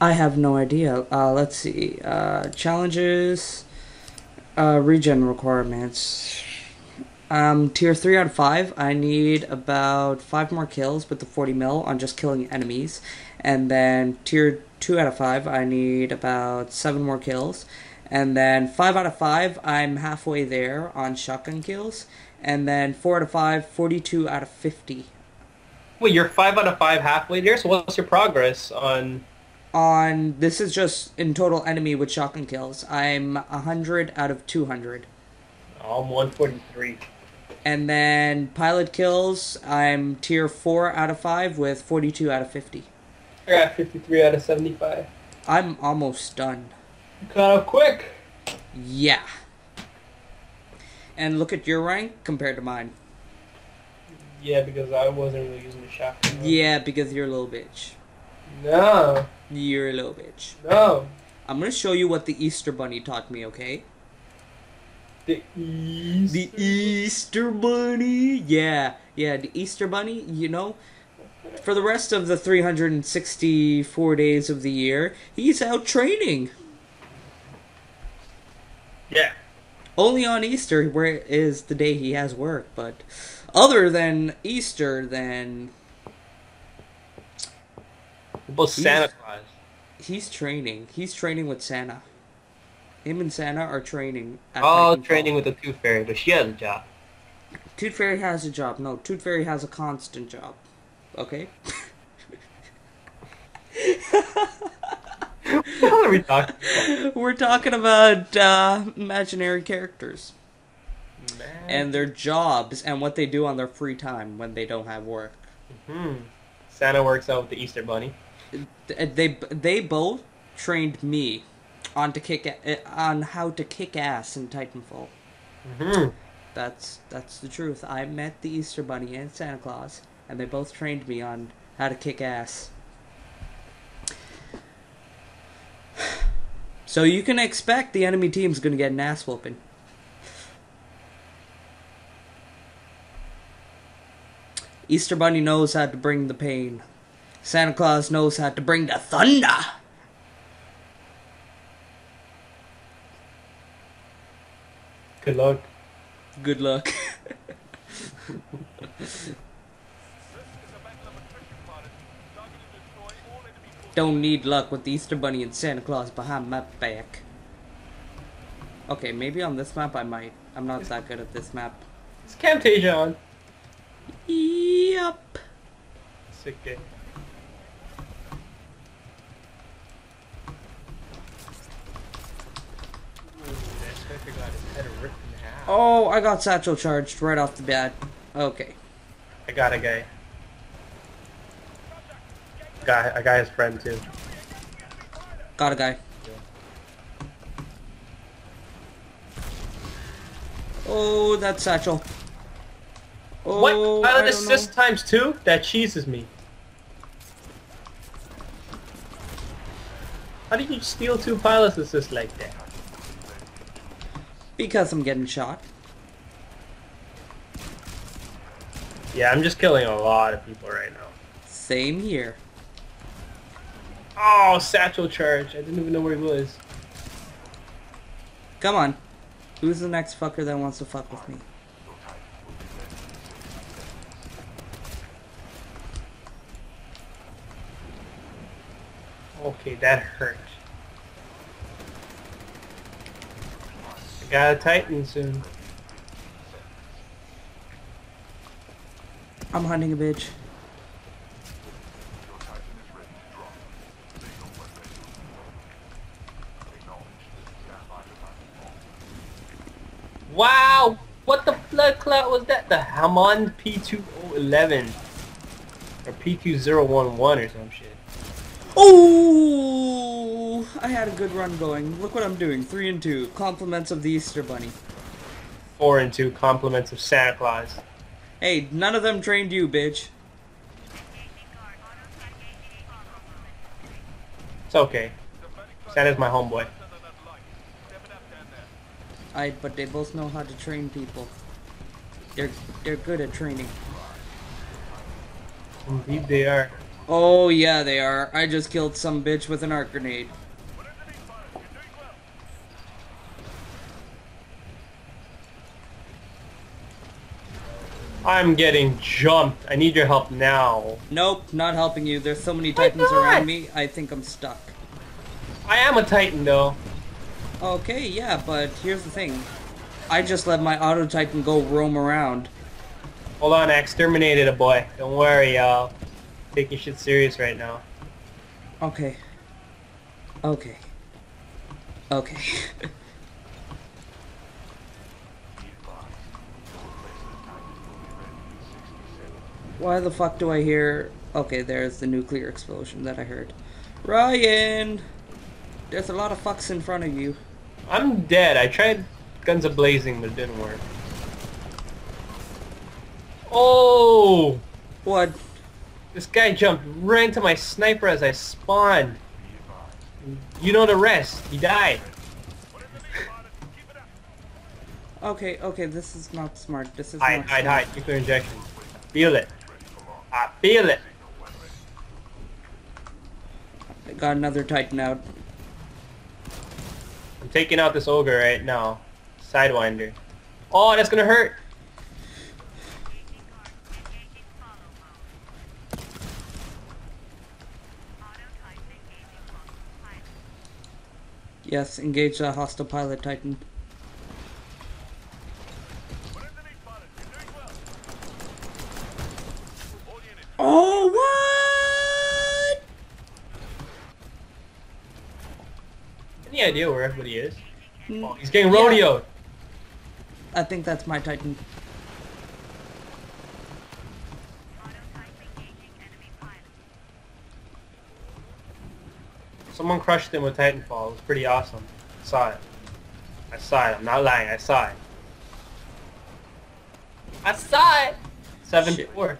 I have no idea. Uh, let's see. Uh, challenges, uh, regen requirements. Um, tier 3 out of 5, I need about 5 more kills with the 40 mil on just killing enemies. And then tier 2 out of 5, I need about 7 more kills. And then 5 out of 5, I'm halfway there on shotgun kills. And then 4 out of 5, 42 out of 50 Wait, you're five out of five halfway there. So what's your progress on? On this is just in total enemy with shotgun kills. I'm 100 out of 200. Oh, I'm 143. And then pilot kills, I'm tier 4 out of 5 with 42 out of 50. I got 53 out of 75. I'm almost done. You caught up quick. Yeah. And look at your rank compared to mine. Yeah, because I wasn't really using the shotgun. Yeah, because you're a little bitch. No, You're a little bitch. no. I'm gonna show you what the Easter Bunny taught me, okay? The East. The Easter Bunny? Yeah, yeah, the Easter Bunny, you know? For the rest of the 364 days of the year, he's out training. Yeah. Only on Easter where is the day he has work, but other than Easter, then About Santa Claus. he's training. He's training with Santa. Him and Santa are training. at Oh, training with the Tooth Fairy, but she has a job. Tooth Fairy has a job. No, Tooth Fairy has a constant job. Okay? what are we talking about? We're talking about uh, imaginary characters and their jobs and what they do on their free time when they don't have work. Hmm. Santa works out with the Easter Bunny. Th- They they both trained me on to kick on how to kick ass in Titanfall. Hmm. That's that's the truth. I met the Easter Bunny and Santa Claus, and they both trained me on how to kick ass. So you can expect the enemy team's gonna get an ass whooping. Easter Bunny knows how to bring the pain. Santa Claus knows how to bring the thunder. Good luck. Good luck. Don't need luck with the Easter Bunny and Santa Claus behind my back. Okay, maybe on this map I might. I'm not that good at this map. It's Camtasia on. Yup. Sick game. Ooh, that sniper got his head ripped in half. Oh, I got satchel charged right off the bat. Okay. I got a guy. Guy, I got his friend too. Got a guy. Oh, that satchel. Oh, what? I Pilot don't assist know. times two? That cheeses me. How did you steal two pilot assists like that? Because I'm getting shot. Yeah, I'm just killing a lot of people right now. Same here. Oh, satchel charge. I didn't even know where he was. Come on. Who's the next fucker that wants to fuck with me? Okay, that hurt. I got a Titan soon. I'm hunting a bitch. Wow! What the blood clot was that? The Hammond P2011. Or P2011 or some shit. Oh! I had a good run going. Look what I'm doing. Three and two. Compliments of the Easter Bunny. 4 and 2 compliments of Santa Claus. Hey, none of them trained you, bitch. It's okay. Santa's my homeboy. I but they both know how to train people. They're they're good at training. Indeed they are. Oh yeah, they are. I just killed some bitch with an arc grenade. I'm getting jumped. I need your help now. Nope, not helping you. There's so many titans around me. I think I'm stuck. I am a titan though. Okay, yeah, but here's the thing. I just let my auto titan go roam around. Hold on, I exterminated a boy. Don't worry, y'all. Taking shit serious right now. Okay. Okay. Okay. Why the fuck do I hear... Okay, there's the nuclear explosion that I heard. Ryan! There's a lot of fucks in front of you. I'm dead. I tried guns a blazing, but it didn't work. Oh! What? This guy jumped right into my sniper as I spawned. You know the rest. He died. Okay, okay, this is not smart. This is Hide, not hide, smart. hide. Nuclear injection. Feel it. I feel it. I got another titan out. I'm taking out this ogre right now. Sidewinder. Oh, that's gonna hurt. Yes, engage the hostile pilot titan. Oh, what? Any idea where everybody is? Mm, Oh, he's getting Yeah. rodeoed. I think that's my titan. Someone crushed him with Titanfall. It was pretty awesome. I saw it. I saw it. I'm not lying. I saw it. I saw it. Seven Shit. four.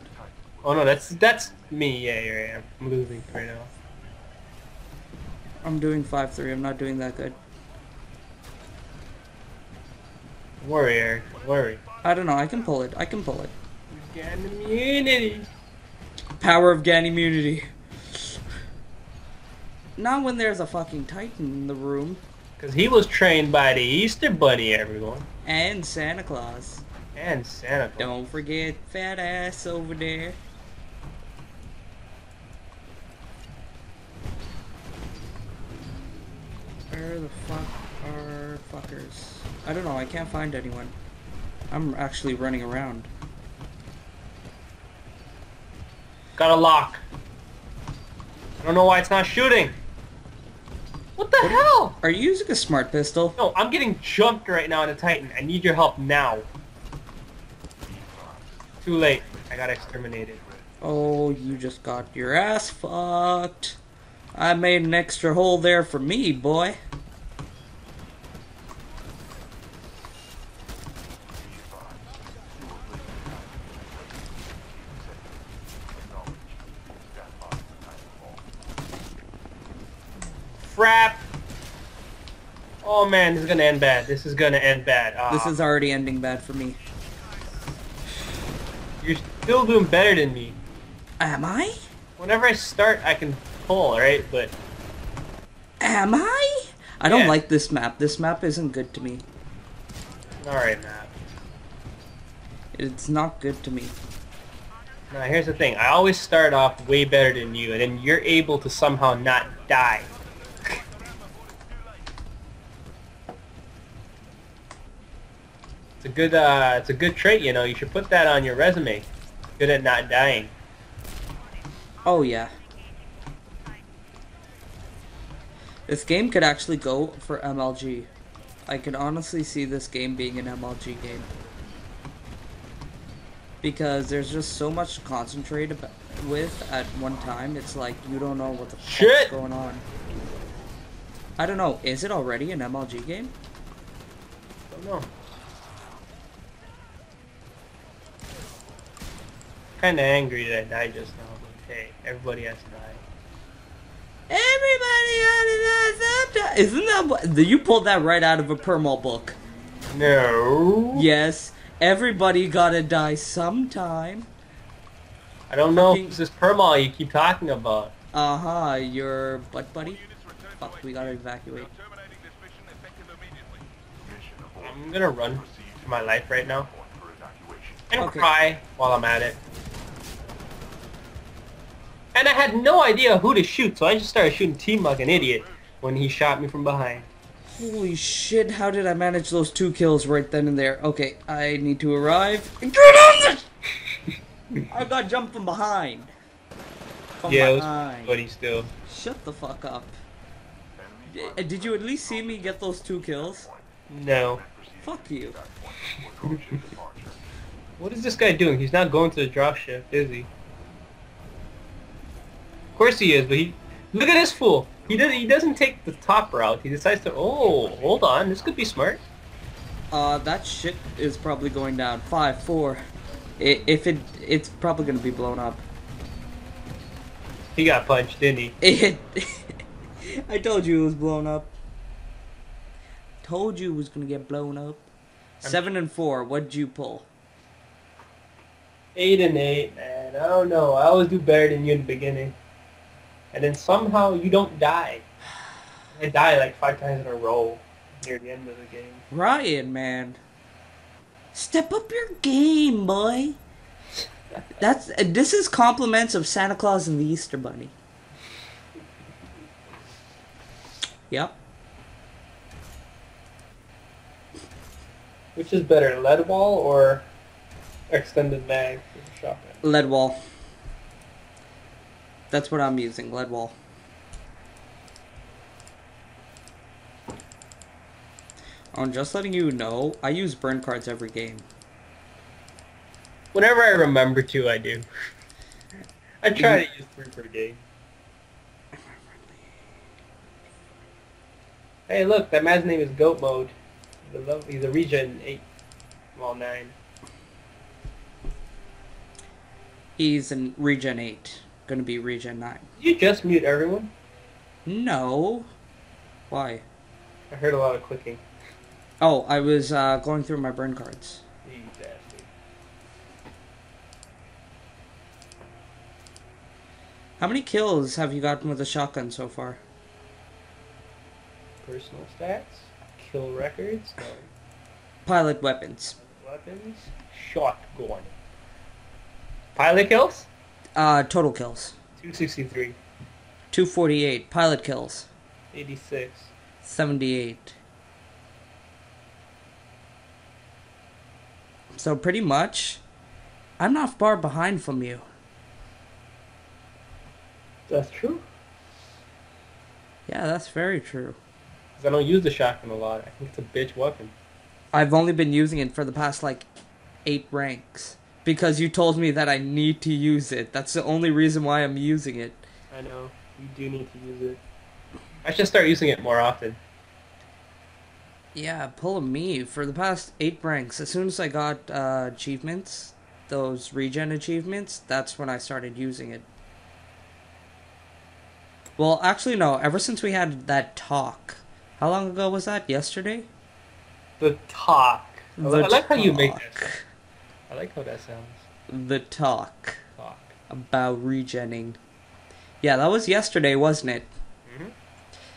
Oh no, that's that's me. Yeah, yeah, yeah. I'm losing right now. I'm doing 5-3. I'm not doing that good. Worry, Eric. Worry. I don't know. I can pull it. I can pull it. We've immunity. Power of GAN immunity. Not when there's a fucking titan in the room. Cause he was trained by the Easter Bunny, everyone, And Santa Claus. and Santa Claus. Don't forget fat ass over there. Where the fuck are fuckers? I don't know, I can't find anyone. I'm actually running around. Got a lock. I don't know why it's not shooting. What the hell? Are you using a smart pistol? No, I'm getting jumped right now in a Titan. I need your help now. Too late. I got exterminated. Oh, you just got your ass fucked. I made an extra hole there for me, boy. Frap! Oh man, this is gonna end bad. This is gonna end bad. Ah, This is already ending bad for me. You're still doing better than me. Am I? Whenever I start, I can pull, right? But Am I? I don't Yeah. like this map. This map isn't good to me. alright, Matt. It's not good to me. Now here's the thing. I always start off way better than you, and then you're able to somehow not die. It's a good, uh, it's a good trait, you know. You should put that on your resume. Good at not dying. Oh yeah. This game could actually go for MLG. I can honestly see this game being an MLG game. Because there's just so much to concentrate with at one time. It's like you don't know what the fuck's Shit! going on. I don't know. Is it already an MLG game? I don't know. Kinda angry that I died just now, but hey, everybody has to die. Everybody has out of Isn't that what? You pulled that right out of a Permal book. No. Yes, everybody gotta die sometime. I don't know Fucking- who's this Permal you keep talking about. Uh huh. Your butt buddy. Fuck. We gotta evacuate. I'm gonna run for my life right now. And Okay. cry while I'm at it. And I had no idea who to shoot, so I just started shooting Team like an idiot when he shot me from behind. Holy shit! How did I manage those two kills right then and there? Okay, I need to arrive. Get on this! I got jumped from behind. From yeah, it was behind. buddy still. Shut the fuck up. D- Did you at least see me get those two kills? No. Fuck you. What is this guy doing? He's not going to the dropship, is he? Of course he is, but he... Look at this fool! He, does, he doesn't take the top route. He decides to... Oh, hold on. This could be smart. Uh, that shit is probably going down. Five, four. I- if it, it's probably gonna be blown up. He got punched, didn't he? It. I told you it was blown up. Told you it was gonna get blown up. Seven and four. What'd you pull? Eight and eight, man. I don't know. I always do better than you in the beginning. And then somehow you don't die. I die like five times in a row near the end of the game. Ryan, man. Step up your game, boy. That's this is compliments of Santa Claus and the Easter Bunny. Yep. Which is better, lead wall or extended mag for the shotgun? Lead wall. That's what I'm using, lead wall. Oh, and just letting you know, I use burn cards every game. Whenever I remember to, I do. I try to mm-hmm. use three per game. Hey, look, that man's name is Goat Mode. He's a, lo- he's a regen 8, well, 9. He's in regen 8. Gonna be regen 9. You just mute everyone? No. Why? I heard a lot of clicking. Oh, I was uh, going through my burn cards. Bastard. How many kills have you gotten with a shotgun so far? Personal stats, kill records, no. Pilot weapons. weapons, shotgun. Pilot kills? Uh, total kills. 263, 248. Pilot kills. 86. 78. So pretty much, I'm not far behind from you. That's true. Yeah, that's very true. 'Cause I don't use the shotgun a lot. I think it's a bitch weapon. I've only been using it for the past like eight ranks. Because you told me that I need to use it. That's the only reason why I'm using it. I know. You do need to use it. I should start using it more often. Yeah, pulling me for the past eight ranks. As soon as I got uh, achievements, those regen achievements, that's when I started using it. Well, actually, no. Ever since we had that talk, how long ago was that? Yesterday. The talk. I, The I like how you make that. I like how that sounds. The talk Talk. about regenning. Yeah, that was yesterday, wasn't it? Mhm.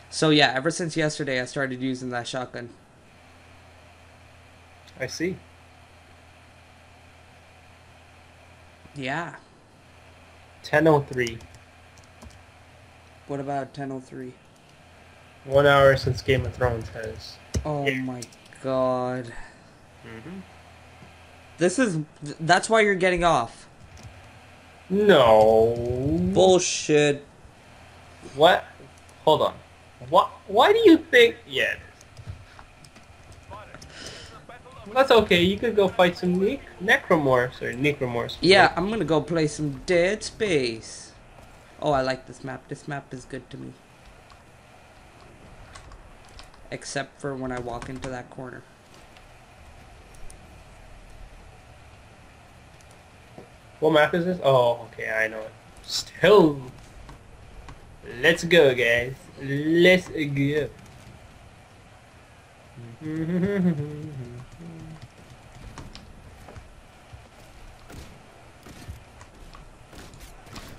So yeah, ever since yesterday, I started using that shotgun. I see. Yeah. 10.03. What about 1003? One hour since Game of Thrones has. Oh Yeah. my god. Mm-hmm. This is that's why you're getting off. No. Bullshit. What? Hold on. What? Why do you think? Yeah. That's okay. You could go fight some ne- necromorphs or necromorphs. Yeah, I'm gonna go play some Dead Space. Oh, I like this map. This map is good to me. Except for when I walk into that corner. What map is this? Oh, okay. I know it. Still. Let's go, guys. Let's go.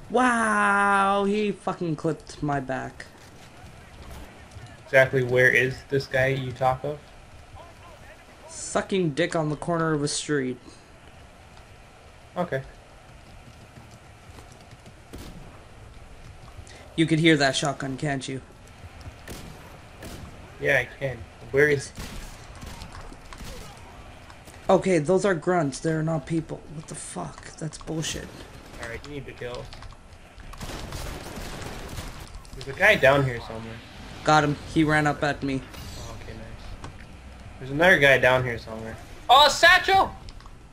Wow, he fucking clipped my back. Exactly where is this guy you talk of? Sucking dick on the corner of a street. Okay. You could hear that shotgun, can't you? Yeah, I can. Where is... Okay, those are grunts. They're not people. What the fuck? That's bullshit. Alright, you need to kill. There's a guy down here somewhere. Got him. He ran up at me. Oh, okay, nice. There's another guy down here somewhere. Oh, Satchel!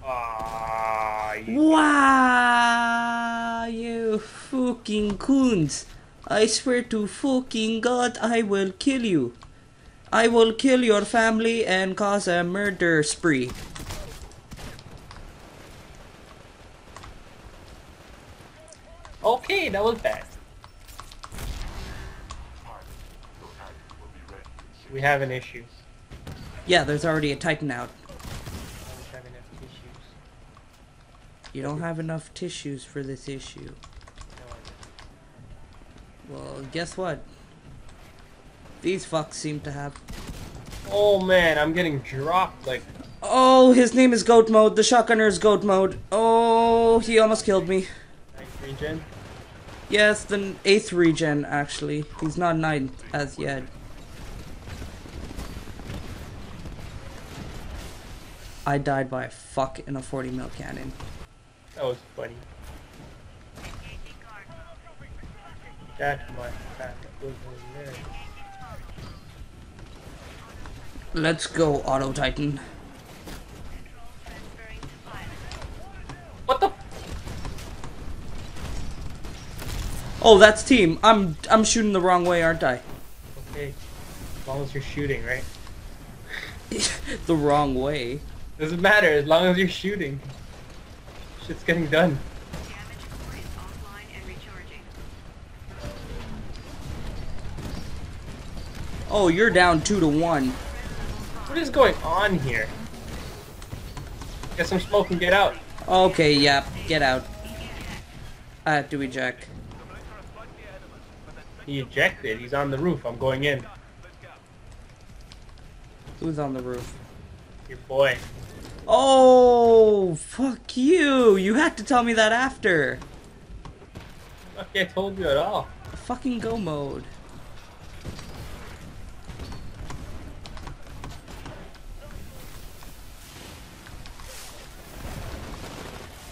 Ah, you... Wow, you fucking coons. I swear to fucking God, I will kill you. I will kill your family and cause a murder spree. Okay, that was bad. We have an issue. Yeah, there's already a Titan out. I don't have enough tissues. You don't have enough tissues for this issue. Well, guess what? These fucks seem to have. Oh man, I'm getting dropped like Oh, his name is Goat Mode. The shotgunner is Goat Mode. Oh, he almost killed me. ninth regen. Yes, the eighth regen, actually. He's not ninth as yet. I died by a fuck in a 40 mil cannon. That was funny. That's my backup was in there. Let's go, Auto Titan. What the? Oh, that's team. I'm I'm shooting the wrong way, aren't I? Okay. As long as you're shooting, right? the wrong way. Doesn't matter as long as you're shooting. Shit's getting done. Oh, you're down two to one. What is going on here? Get some smoke and get out. Okay, yeah, get out. I have to eject. He ejected. He's on the roof. I'm going in. Who's on the roof? Your boy. Oh, fuck you! You had to tell me that after. Okay, I told you at all. Fucking go mode.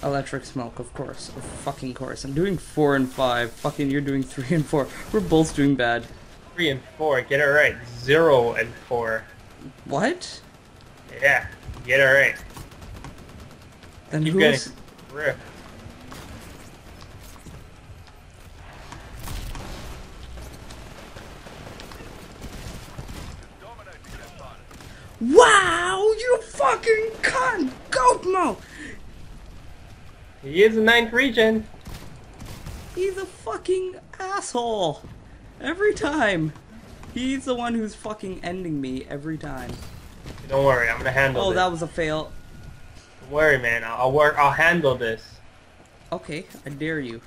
Electric smoke, of course. Of fucking course. I'm doing four and five. Fucking you're doing three and four. We're both doing bad. Three and four. Get it right. Zero and four. What? Yeah. Get it right. Then Keep who's getting. Wow, you fucking cunt! Goat mode! He is a ninth regen. He's a fucking asshole. Every time. He's the one who's fucking ending me every time. Don't worry, I'm gonna handle Oh, this. that was a fail. Don't worry, man. I'll, I'll work. I'll handle this. Okay, I dare you.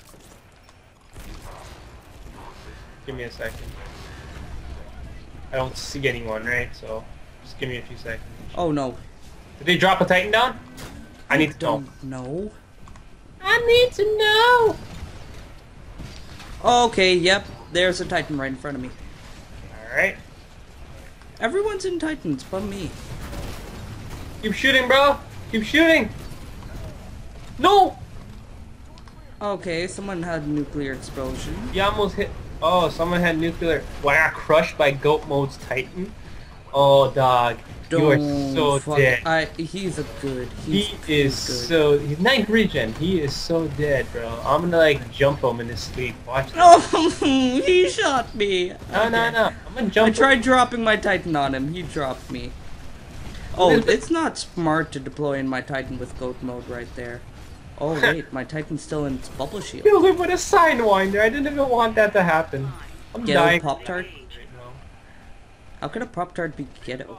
Give me a second. I don't see anyone, right? So just give me a few seconds. Oh no. Did they drop a Titan down? I need to know. Know. I need to know. Okay, yep. There's a Titan right in front of me. All right. Everyone's in Titans but me. Keep shooting, bro. Keep shooting. No. Okay, someone had nuclear explosion. You almost hit. Oh, someone had nuclear. Well, I got crushed by Goat Mode's Titan. Oh, dog. You are so fuck- dead. I, he's a good. He's, He is good. so. He's ninth regen. He is so dead, bro. I'm gonna like jump him in his sleep. Watch. No, oh, he shot me. No, no, Okay. no. I'm gonna I jump. him. tried dropping my Titan on him. He dropped me. Oh, it's not smart to deploy in my Titan with goat mode right there. Oh wait, my Titan's still in its bubble shield. Killed him with a sidewinder. I didn't even want that to happen. I'm Ghetto dying. Pop Tart? How could a Pop Tart be ghetto?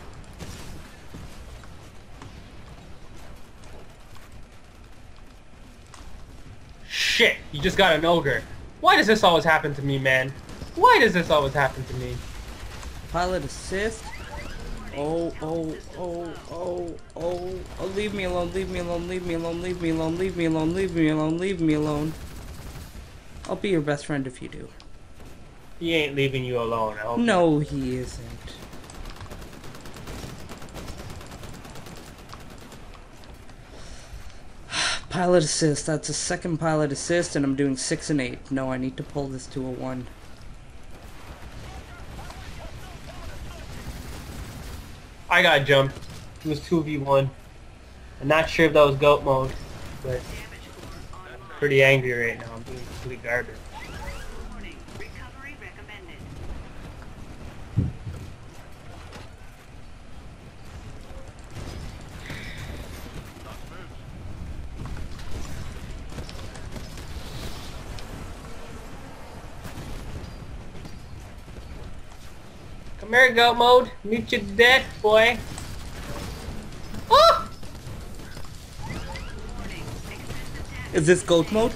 Shit, you just got an ogre. Why does this always happen to me, man? Why does this always happen to me? Pilot assist. Oh, oh, oh, oh, oh, oh, leave me alone, leave me alone, leave me alone, leave me alone, leave me alone, leave me alone, leave me alone. I'll be your best friend if you do. He ain't leaving you alone. I hope No, he isn't. Pilot assist. That's a second pilot assist, and I'm doing six and eight. No, I need to pull this to a one. I got jumped. It was 2v1. I'm not sure if that was goat mode, but I'm pretty angry right now. I'm doing complete garbage. Goat mode. Meet your death, boy. Oh! Warning. Excessive damage. Is this goat mode?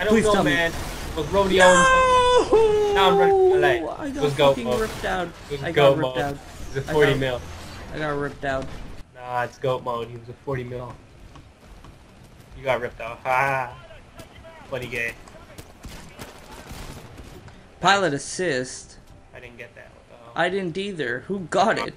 I don't Please know, tell me. man. It was rodeo. No! Now I'm running for life. I It got was goat mode. ripped out. It was I got goat ripped mode. out. It was a I 40 got- mil. I got ripped out. Nah, it's goat mode. He was a 40 mil. You got ripped out. Ha! Funny gay. Pilot assist. I didn't get that. Hell? I didn't either. Who got it?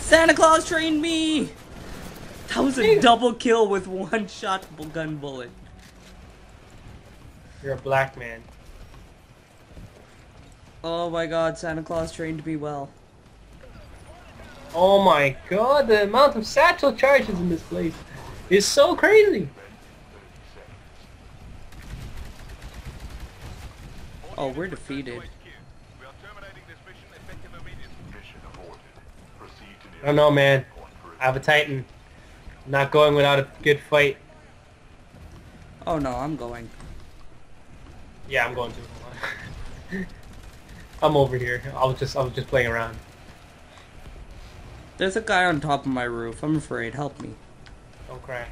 Santa Claus trained me! That was a double kill with one shot gun bullet. You're a black man. Oh my god, Santa Claus trained me well. Oh my god, the amount of satchel charges in this place is so crazy. Oh, we're defeated. We are terminating this mission effective immediately. Mission aborted. Proceed to I don't know, man. I have a Titan. I'm not going without a good fight. Oh no, I'm going. Yeah, I'm going to. I'm over here. I was just I was just playing around. There's a guy on top of my roof. I'm afraid. Help me. Cry.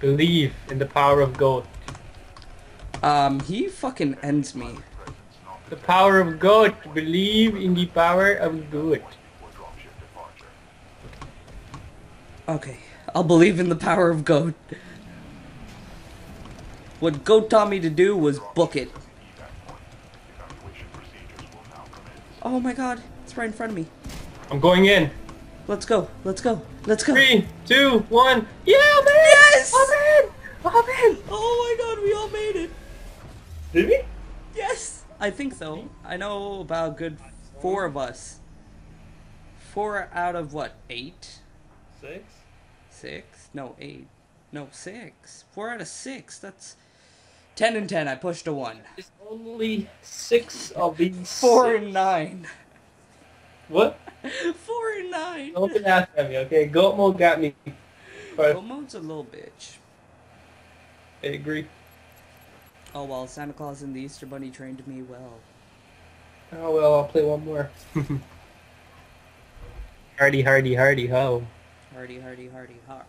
Believe in the power of God. Um, he fucking ends me. The power of God. Believe in the power of goat. Okay, I'll believe in the power of Goat. What Goat taught me to do was book it. Oh my god, it's right in front of me. I'm going in. Let's go, let's go, let's go. Three, two, one. Yeah, man! Yes! I'm in! I'm in! Oh my god, we all made it. Did we? Yes! I think so. I know about good four of us. Four out of what, eight? Six. Six? No, eight. No, six. Four out of six. That's ten and ten. I pushed a one. It's only six of these. Four six. and nine. What? Four and nine. Don't get asked at me, okay? Goat mode got me. But Well, mode's a little bitch. I agree. Oh well, Santa Claus and the Easter Bunny trained me well. Oh well, I'll play one more. hardy, hardy, hardy, ho. Hardy, hardy, hardy, har.